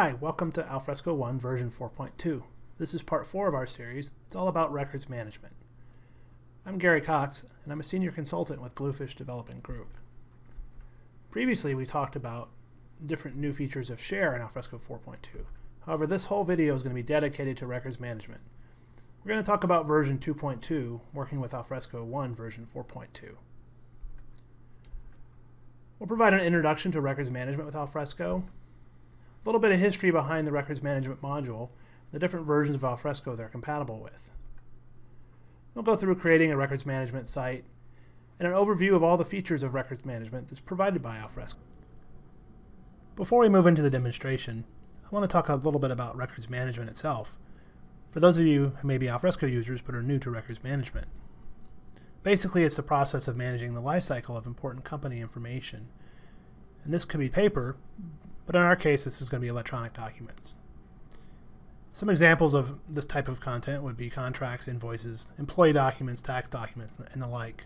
Hi, welcome to Alfresco One version 4.2. This is part 4 of our series. It's all about records management. I'm Gary Cox, and I'm a senior consultant with Blue Fish Development Group. Previously, we talked about different new features of Share in Alfresco 4.2. However, this whole video is going to be dedicated to records management. We're going to talk about version 2.2, working with Alfresco One version 4.2. We'll provide an introduction to records management with Alfresco, a little bit of history behind the records management module, the different versions of Alfresco they're compatible with. We'll go through creating a records management site and an overview of all the features of records management that's provided by Alfresco. Before we move into the demonstration, I want to talk a little bit about records management itself, for those of you who may be Alfresco users but are new to records management. Basically, it's the process of managing the lifecycle of important company information. And this could be paper, but in our case, this is going to be electronic documents. Some examples of this type of content would be contracts, invoices, employee documents, tax documents, and the like.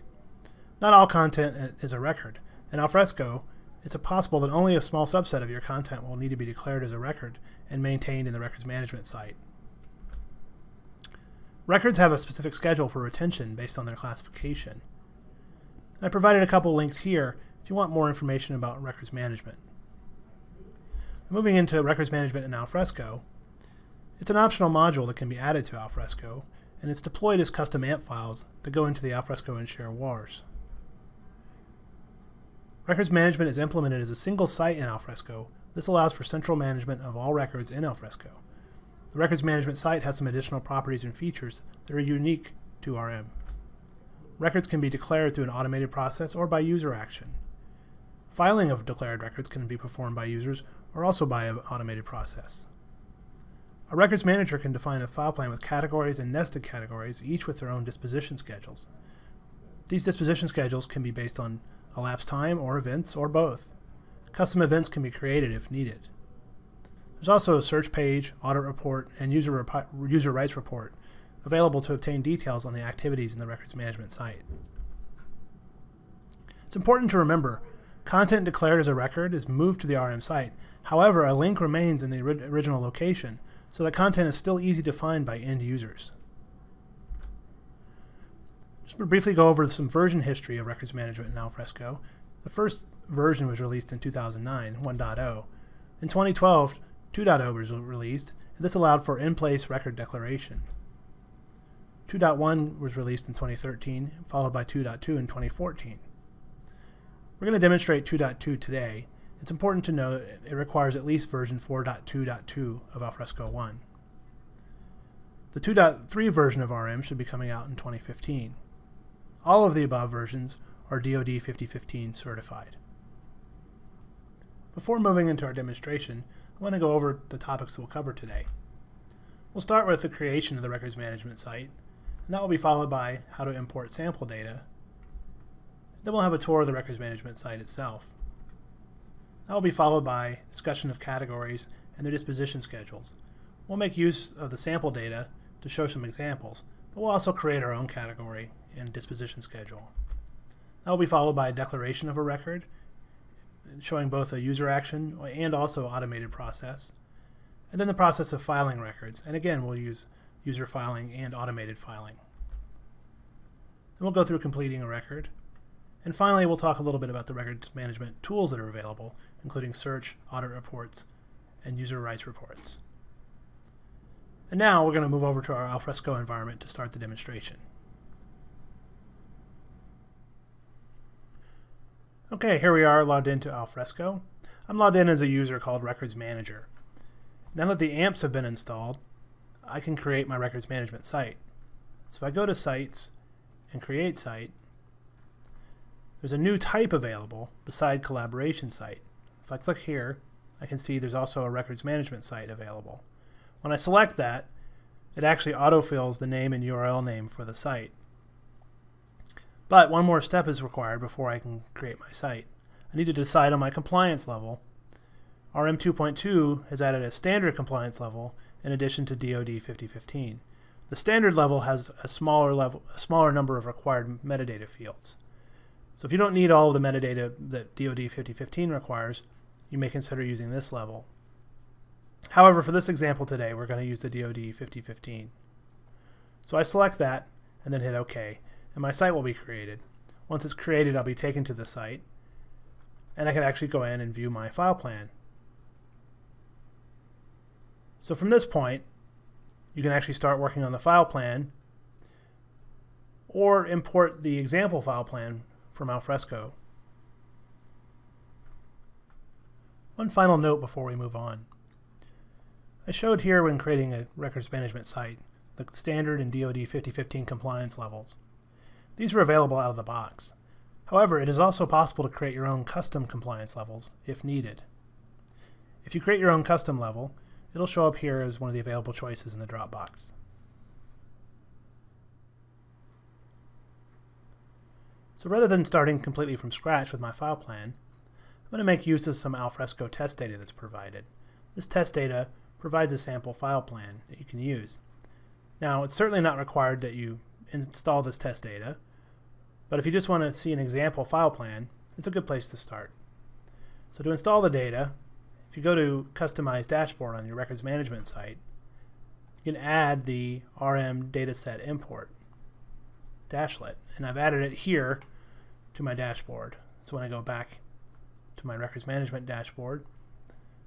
Not all content is a record. In Alfresco, it's possible that only a small subset of your content will need to be declared as a record and maintained in the records management site. Records have a specific schedule for retention based on their classification. I provided a couple links here if you want more information about records management. Moving into records management in Alfresco, it's an optional module that can be added to Alfresco, and it's deployed as custom AMP files that go into the Alfresco and Share wars. Records management is implemented as a single site in Alfresco. This allows for central management of all records in Alfresco. The records management site has some additional properties and features that are unique to RM. Records can be declared through an automated process or by user action. Filing of declared records can be performed by users or also by an automated process. A records manager can define a file plan with categories and nested categories, each with their own disposition schedules. These disposition schedules can be based on elapsed time or events or both. Custom events can be created if needed. There's also a search page, audit report, and user, user rights report available to obtain details on the activities in the records management site. It's important to remember Content declared as a record is moved to the RM site. However, a link remains in the original location, so the content is still easy to find by end users. Just briefly go over some version history of records management in Alfresco. The first version was released in 2009, 1.0. In 2012, 2.0 was released, and this allowed for in-place record declaration. 2.1 was released in 2013, followed by 2.2 in 2014. We're going to demonstrate 2.2 today. It's important to note it requires at least version 4.2.2 of Alfresco One. The 2.3 version of RM should be coming out in 2015. All of the above versions are DoD 5015 certified. Before moving into our demonstration, I want to go over the topics we'll cover today. We'll start with the creation of the records management site, and that will be followed by how to import sample data then we'll have a tour of the records management site itself. That will be followed by discussion of categories and their disposition schedules. We'll make use of the sample data to show some examples, but we'll also create our own category and disposition schedule. That will be followed by a declaration of a record, showing both a user action and also automated process. And then the process of filing records, and again we'll use user filing and automated filing. Then we'll go through completing a record, and finally, we'll talk a little bit about the records management tools that are available, including search, audit reports, and user rights reports. And now we're going to move over to our Alfresco environment to start the demonstration. Okay, here we are logged into Alfresco. I'm logged in as a user called Records Manager. Now that the AMPs have been installed, I can create my records management site. So if I go to Sites and Create Site, there's a new type available beside collaboration site. If I click here, I can see there's also a records management site available. When I select that, it actually autofills the name and URL name for the site. But one more step is required before I can create my site. I need to decide on my compliance level. RM 2.2 has added a standard compliance level in addition to DoD 5015. The standard level has a smaller level, a smaller number of required metadata fields. So if you don't need all of the metadata that DoD 5015 requires, you may consider using this level. However, for this example today, we're going to use the DoD 5015. So I select that and then hit OK, and my site will be created. Once it's created, I'll be taken to the site, and I can actually go in and view my file plan. So from this point, you can actually start working on the file plan or import the example file plan from Alfresco. One final note before we move on. I showed here when creating a records management site the standard and DoD 5015 compliance levels. These are available out of the box. However, it is also possible to create your own custom compliance levels if needed. If you create your own custom level, it'll show up here as one of the available choices in the Dropbox. So rather than starting completely from scratch with my file plan, going to make use of some Alfresco test data that's provided. This test data provides a sample file plan that you can use. Now, it's certainly not required that you install this test data, but if you just want to see an example file plan, it's a good place to start. So to install the data, if you go to Customize Dashboard on your records management site, you can add the RM dataset import dashlet, and I've added it here to my dashboard. So when I go back to my records management dashboard,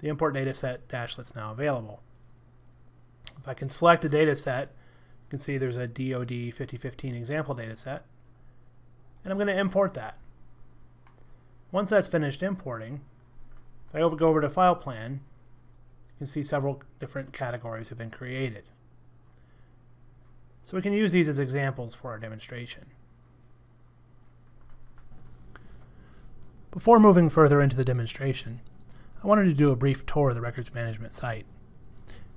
the import dataset dashlet's now available. If I can select a dataset, you can see there's a DoD 5015 example dataset, and I'm going to import that. Once that's finished importing, if I go over to File Plan, you can see several different categories have been created. So we can use these as examples for our demonstration. Before moving further into the demonstration, I wanted to do a brief tour of the records management site.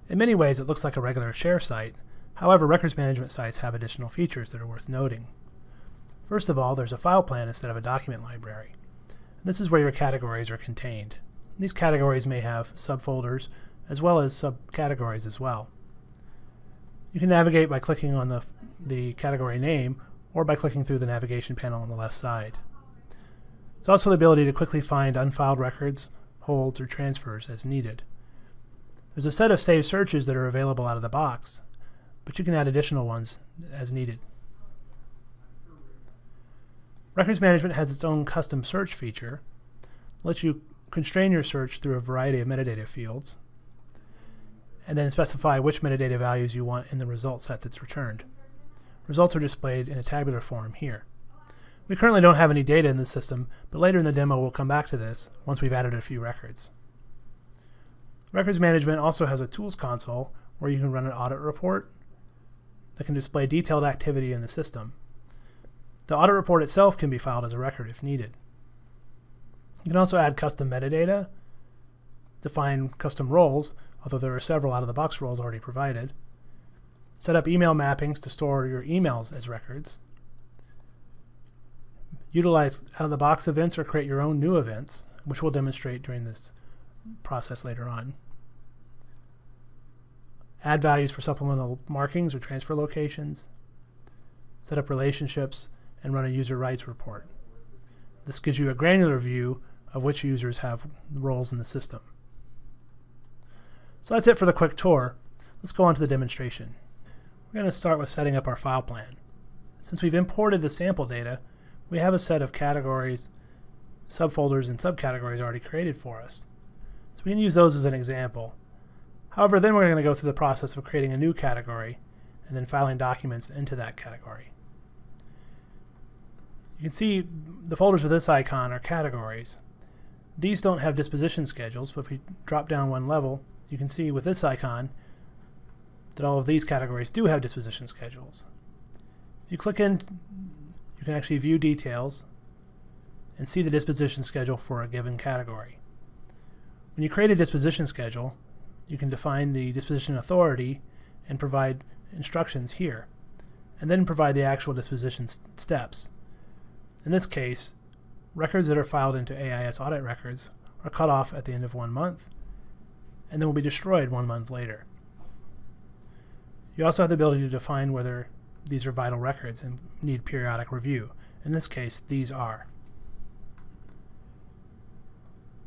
In many ways it looks like a regular share site, however records management sites have additional features that are worth noting. First of all, there's a file plan instead of a document library. This is where your categories are contained. These categories may have subfolders as well as subcategories as well. You can navigate by clicking on the, the category name or by clicking through the navigation panel on the left side. There's also the ability to quickly find unfiled records, holds, or transfers as needed. There's a set of saved searches that are available out of the box, but you can add additional ones as needed. Records Management has its own custom search feature, lets you constrain your search through a variety of metadata fields, and then specify which metadata values you want in the result set that's returned. Results are displayed in a tabular form here. We currently don't have any data in the system, but later in the demo we'll come back to this once we've added a few records. Records Management also has a Tools console where you can run an audit report that can display detailed activity in the system. The audit report itself can be filed as a record if needed. You can also add custom metadata, define custom roles, although there are several out-of-the-box roles already provided, set up email mappings to store your emails as records, Utilize out-of-the-box events or create your own new events, which we'll demonstrate during this process later on. Add values for supplemental markings or transfer locations. Set up relationships and run a user rights report. This gives you a granular view of which users have roles in the system. So that's it for the quick tour. Let's go on to the demonstration. We're going to start with setting up our file plan. Since we've imported the sample data, we have a set of categories, subfolders, and subcategories already created for us. So we can use those as an example. However, then we're going to go through the process of creating a new category and then filing documents into that category. You can see the folders with this icon are categories. These don't have disposition schedules, but if we drop down one level, you can see with this icon that all of these categories do have disposition schedules. If you click in can actually view details and see the disposition schedule for a given category. When you create a disposition schedule, you can define the disposition authority and provide instructions here, and then provide the actual disposition steps. In this case, records that are filed into AIS audit records are cut off at the end of one month, and then will be destroyed one month later. You also have the ability to define whether these are vital records and need periodic review. In this case, these are.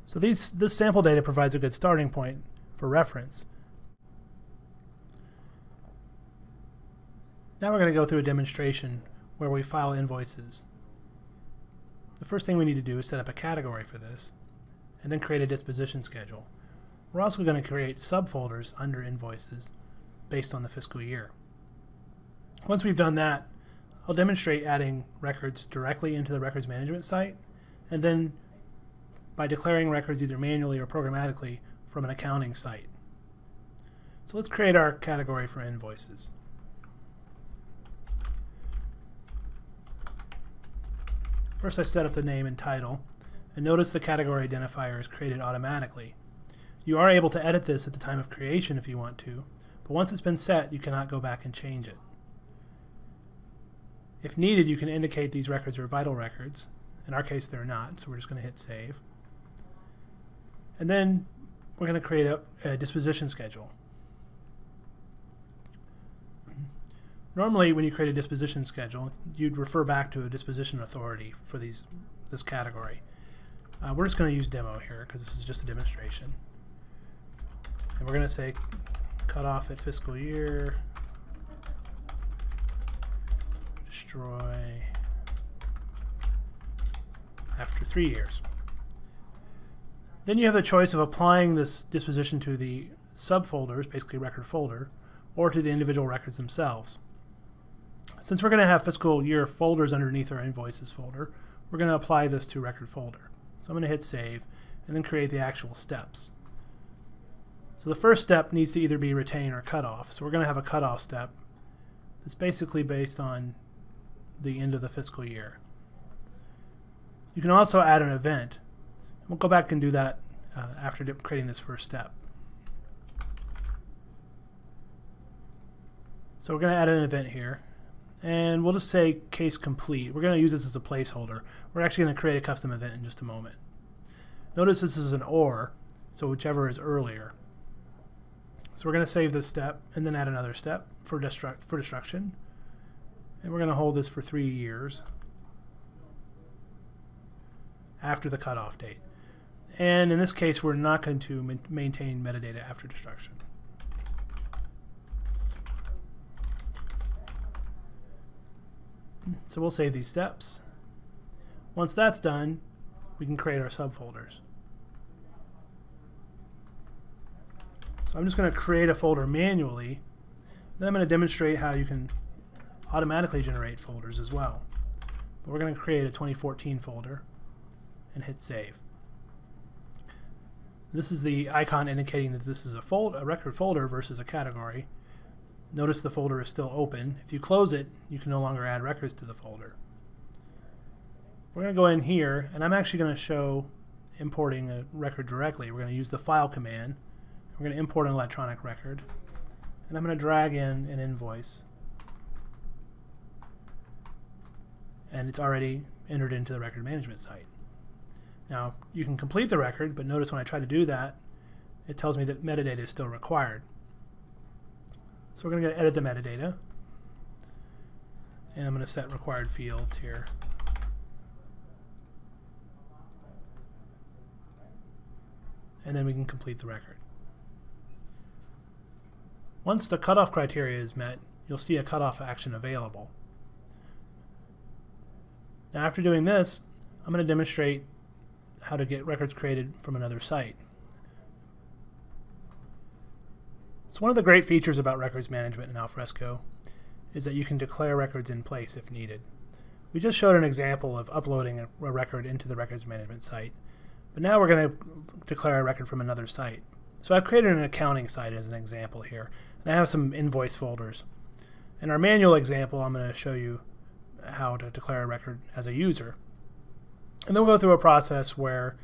So these, this sample data provides a good starting point for reference. Now we're going to go through a demonstration where we file invoices. The first thing we need to do is set up a category for this, and then create a disposition schedule. We're also going to create subfolders under invoices based on the fiscal year. Once we've done that, I'll demonstrate adding records directly into the records management site, and then by declaring records either manually or programmatically from an accounting site. So let's create our category for invoices. First I set up the name and title, and notice the category identifier is created automatically. You are able to edit this at the time of creation if you want to, but once it's been set, you cannot go back and change it. If needed, you can indicate these records are vital records. In our case, they're not, so we're just going to hit save. And then we're going to create a, a disposition schedule. Normally, when you create a disposition schedule, you'd refer back to a disposition authority for these this category. Uh, we're just going to use demo here because this is just a demonstration. And we're going to say cut off at fiscal year, destroy after three years. Then you have the choice of applying this disposition to the subfolders, basically record folder, or to the individual records themselves. Since we're going to have fiscal year folders underneath our invoices folder, we're going to apply this to record folder. So I'm going to hit save and then create the actual steps. So the first step needs to either be retain or cut off. So we're going to have a cutoff step that's basically based on the end of the fiscal year. You can also add an event. We'll go back and do that uh, after creating this first step. So we're going to add an event here and we'll just say case complete. We're going to use this as a placeholder. We're actually going to create a custom event in just a moment. Notice this is an OR, so whichever is earlier. So we're going to save this step and then add another step for, destruct, for destruction. And we're going to hold this for three years after the cutoff date. And in this case, we're not going to maintain metadata after destruction. So we'll save these steps. Once that's done, we can create our subfolders. So I'm just going to create a folder manually. Then I'm going to demonstrate how you can automatically generate folders as well. But we're going to create a 2014 folder and hit save. This is the icon indicating that this is a, fold, a record folder versus a category. Notice the folder is still open. If you close it, you can no longer add records to the folder. We're going to go in here, and I'm actually going to show importing a record directly. We're going to use the file command. We're going to import an electronic record. And I'm going to drag in an invoice. And it's already entered into the record management site. Now, you can complete the record, but notice when I try to do that, it tells me that metadata is still required. So we're going to edit the metadata. And I'm going to set required fields here. And then we can complete the record. Once the cutoff criteria is met, you'll see a cutoff action available. Now after doing this, I'm going to demonstrate how to get records created from another site. So one of the great features about records management in Alfresco is that you can declare records in place if needed. We just showed an example of uploading a, record into the records management site, but now we're going to declare a record from another site. So I've created an accounting site as an example here, and I have some invoice folders. In our manual example, I'm going to show you how to declare a record as a user. And then we'll go through a process where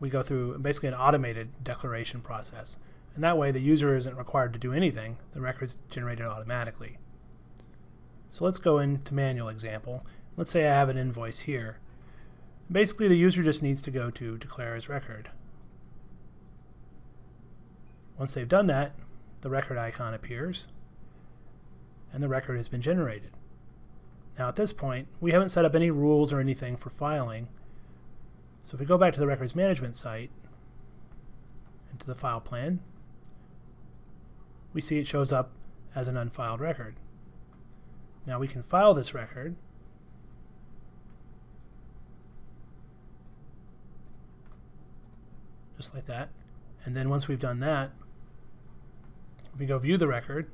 we go through basically an automated declaration process. And that way the user isn't required to do anything, the record's generated automatically. So let's go into manual example. Let's say I have an invoice here. Basically the user just needs to go to declare as record. Once they've done that, the record icon appears and the record has been generated. Now at this point, we haven't set up any rules or anything for filing. So if we go back to the records management site, into the file plan, we see it shows up as an unfiled record. Now we can file this record just like that. And then once we've done that, we go view the record.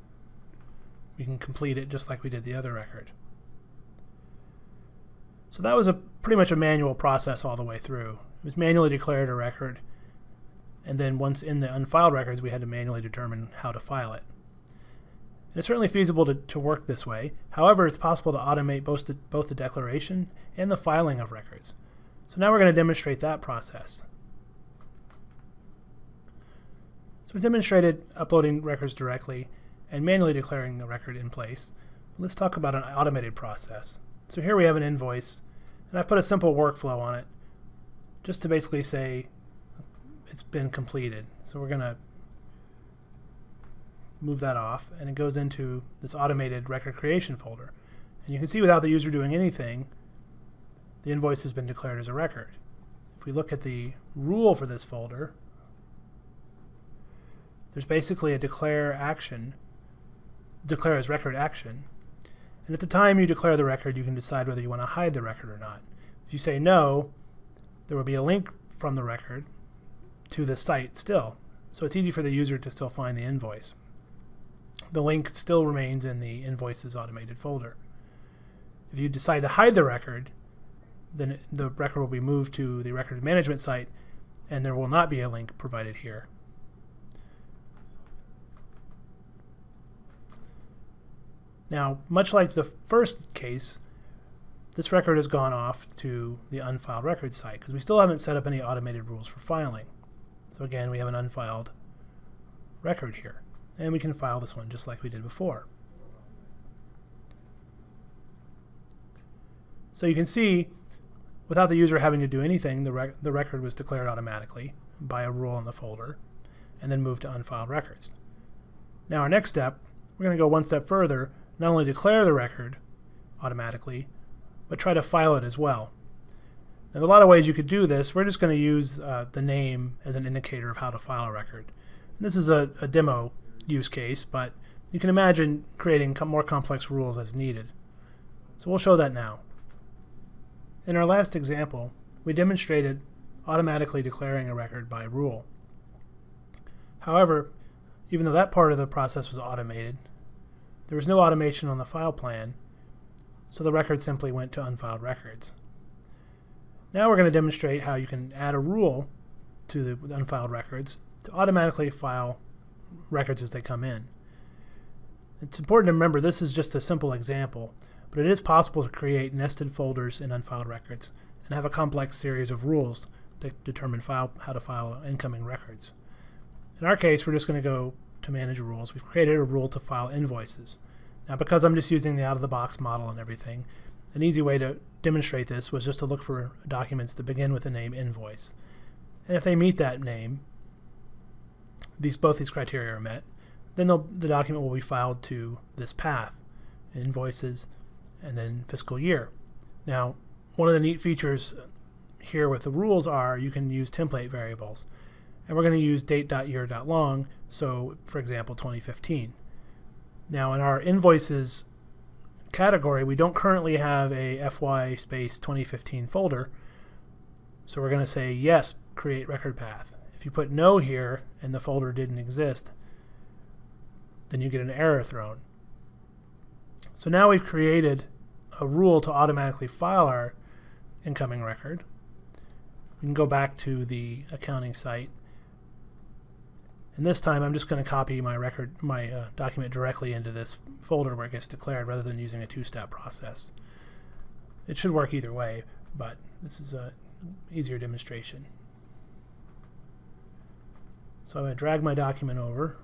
We can complete it just like we did the other record. So that was a pretty much a manual process all the way through. It was manually declared a record, and then once in the unfiled records, we had to manually determine how to file it. And it's certainly feasible to, to work this way. However, it's possible to automate both the, both the declaration and the filing of records. So now we're going to demonstrate that process. So we demonstrated uploading records directly and manually declaring a record in place. Let's talk about an automated process. So here we have an invoice, and I put a simple workflow on it just to basically say it's been completed. So we're going to move that off, and it goes into this automated record creation folder. And you can see without the user doing anything, the invoice has been declared as a record. If we look at the rule for this folder, there's basically a declare action, declare as record action. And at the time you declare the record, you can decide whether you want to hide the record or not. If you say no, there will be a link from the record to the site still. So it's easy for the user to still find the invoice. The link still remains in the invoices automated folder. If you decide to hide the record, then the record will be moved to the record management site and there will not be a link provided here. Now, much like the first case, this record has gone off to the unfiled records site because we still haven't set up any automated rules for filing. So again, we have an unfiled record here. And we can file this one just like we did before. So you can see, without the user having to do anything, the, rec the record was declared automatically by a rule in the folder and then moved to unfiled records. Now our next step, we're going to go one step further not only declare the record automatically, but try to file it as well. Now, a lot of ways you could do this. We're just going to use uh, the name as an indicator of how to file a record. And this is a, a demo use case, but you can imagine creating com more complex rules as needed. So we'll show that now. In our last example, we demonstrated automatically declaring a record by rule. However, even though that part of the process was automated, there was no automation on the file plan, so the record simply went to unfiled records. Now we're going to demonstrate how you can add a rule to the unfiled records to automatically file records as they come in. It's important to remember this is just a simple example, but it is possible to create nested folders in unfiled records and have a complex series of rules that determine file, how to file incoming records. In our case, we're just going to go to manage rules, we've created a rule to file invoices. Now because I'm just using the out-of-the-box model and everything, an easy way to demonstrate this was just to look for documents that begin with the name invoice. And if they meet that name, these both these criteria are met, then the document will be filed to this path, invoices, and then fiscal year. Now, one of the neat features here with the rules are you can use template variables. And we're going to use date.year.long, so for example 2015. Now in our invoices category, we don't currently have a FY space 2015 folder, so we're going to say yes, create record path. If you put no here and the folder didn't exist, then you get an error thrown. So now we've created a rule to automatically file our incoming record. We can go back to the accounting site and this time I'm just going to copy my record, my uh, document directly into this folder where it gets declared rather than using a two-step process. It should work either way, but this is a easier demonstration. So I'm going to drag my document over.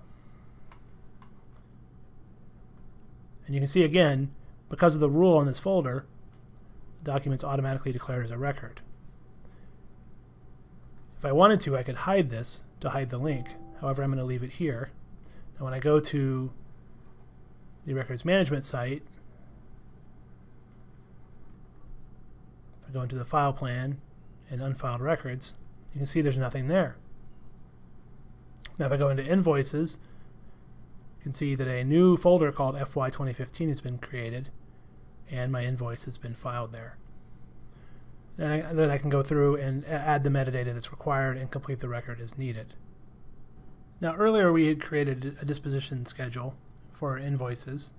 And you can see again, because of the rule in this folder, the document's automatically declared as a record. If I wanted to, I could hide this to hide the link. However, I'm going to leave it here. Now when I go to the records management site, I go into the file plan and unfiled records, you can see there's nothing there. Now if I go into invoices You can see that a new folder called FY 2015 has been created and my invoice has been filed there. And I, then I can go through and add the metadata that's required and complete the record as needed. Now earlier we had created a disposition schedule for our invoices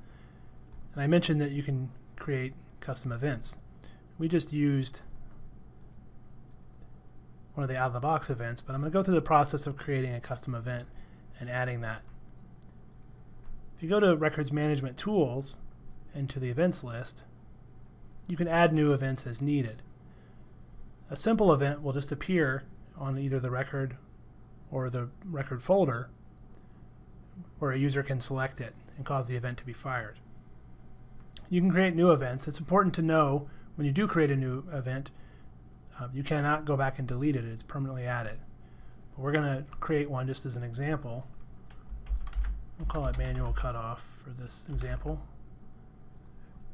and I mentioned that you can create custom events. We just used one of the out-of-the-box events, but I'm going to go through the process of creating a custom event and adding that. If you go to Records Management Tools and to the Events list, you can add new events as needed. A simple event will just appear on either the record or the record folder where a user can select it and cause the event to be fired. You can create new events. It's important to know when you do create a new event, uh, you cannot go back and delete it. It's permanently added. But we're going to create one just as an example. We'll call it manual cutoff for this example.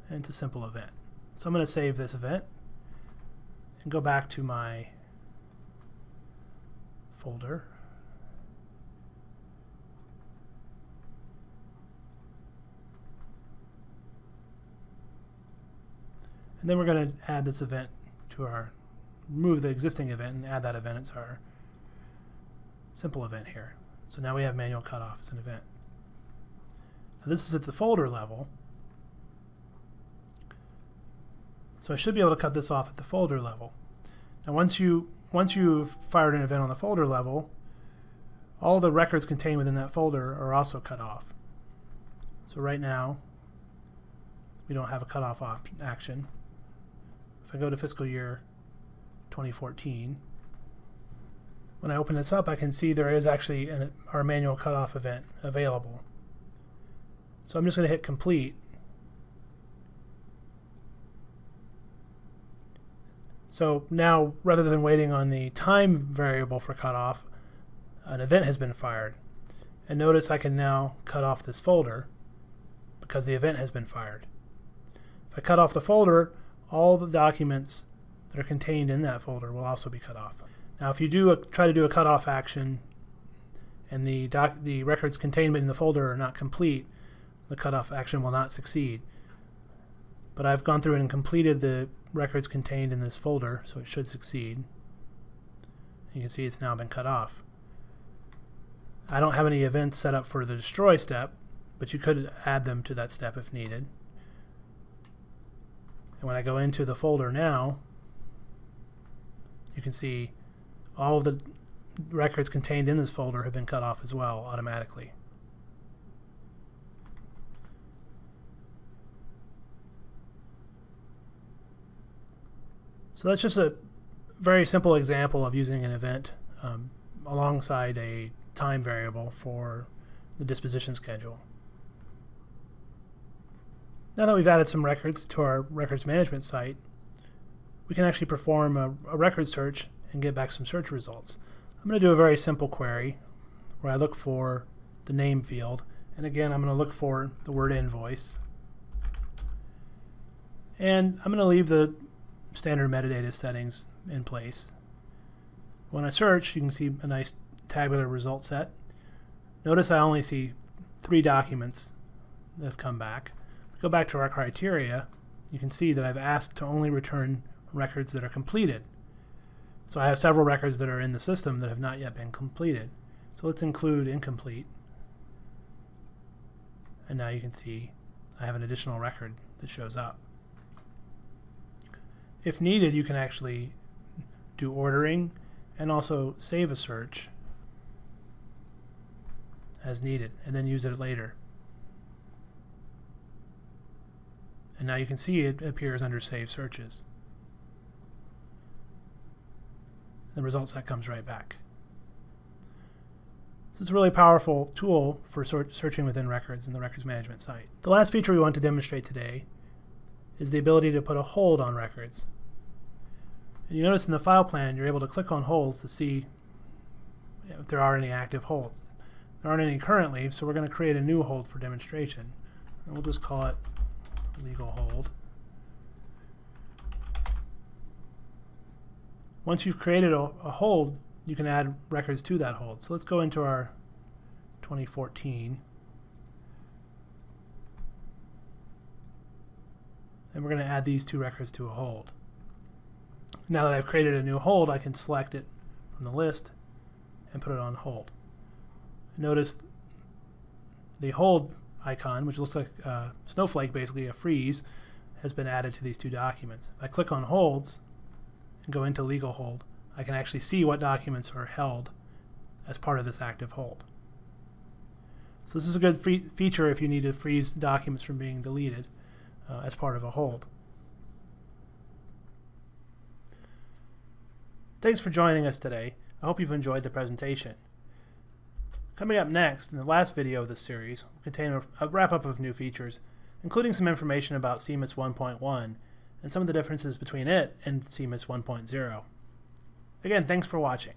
And it's a simple event. So I'm going to save this event and go back to my folder. And then we're going to add this event to our, remove the existing event and add that event as our simple event here. So now we have manual cutoff as an event. Now this is at the folder level. So I should be able to cut this off at the folder level. Now once you once you've fired an event on the folder level, all the records contained within that folder are also cut off. So right now, we don't have a cutoff action. If I go to fiscal year 2014, when I open this up, I can see there is actually an, our manual cutoff event available. So I'm just going to hit complete. So now, rather than waiting on the time variable for cutoff, an event has been fired. And notice I can now cut off this folder because the event has been fired. If I cut off the folder, all the documents that are contained in that folder will also be cut off. Now if you do a, try to do a cutoff action and the, doc, the records contained in the folder are not complete, the cutoff action will not succeed. But I've gone through and completed the records contained in this folder, so it should succeed. You can see it's now been cut off. I don't have any events set up for the destroy step, but you could add them to that step if needed. And when I go into the folder now, you can see all of the records contained in this folder have been cut off as well automatically. So that's just a very simple example of using an event um, alongside a time variable for the disposition schedule. Now that we've added some records to our records management site, we can actually perform a, a record search and get back some search results. I'm going to do a very simple query where I look for the name field and again I'm going to look for the word invoice and I'm going to leave the standard metadata settings in place. When I search you can see a nice tabular result set. Notice I only see three documents that have come back go back to our criteria, you can see that I've asked to only return records that are completed. So I have several records that are in the system that have not yet been completed. So let's include incomplete. And now you can see I have an additional record that shows up. If needed, you can actually do ordering and also save a search as needed and then use it later. And now you can see it appears under Save Searches. The result set comes right back. So it's a really powerful tool for searching within records in the records management site. The last feature we want to demonstrate today is the ability to put a hold on records. And you notice in the file plan you're able to click on holds to see if there are any active holds. There aren't any currently, so we're going to create a new hold for demonstration. And we'll just call it legal hold. Once you've created a, a hold, you can add records to that hold. So let's go into our 2014. And we're going to add these two records to a hold. Now that I've created a new hold, I can select it from the list and put it on hold. Notice the hold icon, which looks like a snowflake, basically a freeze, has been added to these two documents. If I click on holds and go into legal hold, I can actually see what documents are held as part of this active hold. So this is a good feature if you need to freeze documents from being deleted uh, as part of a hold. Thanks for joining us today. I hope you've enjoyed the presentation. Coming up next, in the last video of this series, will contain a, wrap-up of new features, including some information about CMIS 1.1 and some of the differences between it and CMIS 1.0. Again, thanks for watching.